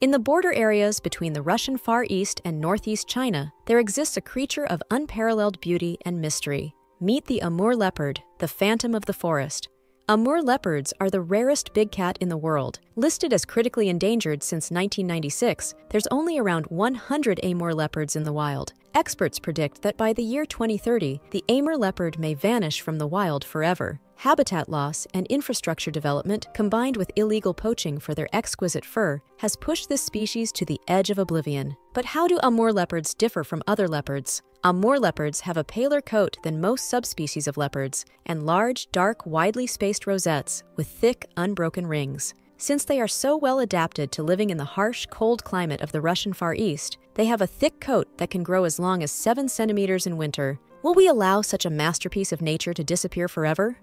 In the border areas between the Russian Far East and Northeast China, there exists a creature of unparalleled beauty and mystery. Meet the Amur leopard, the phantom of the forest. Amur leopards are the rarest big cat in the world. Listed as critically endangered since 1996, there's only around 100 Amur leopards in the wild. Experts predict that by the year 2030, the Amur leopard may vanish from the wild forever. Habitat loss and infrastructure development, combined with illegal poaching for their exquisite fur, has pushed this species to the edge of oblivion. But how do Amur leopards differ from other leopards? Amur leopards have a paler coat than most subspecies of leopards and large, dark, widely spaced rosettes with thick, unbroken rings. Since they are so well adapted to living in the harsh, cold climate of the Russian Far East, they have a thick coat that can grow as long as 7 centimeters in winter. Will we allow such a masterpiece of nature to disappear forever?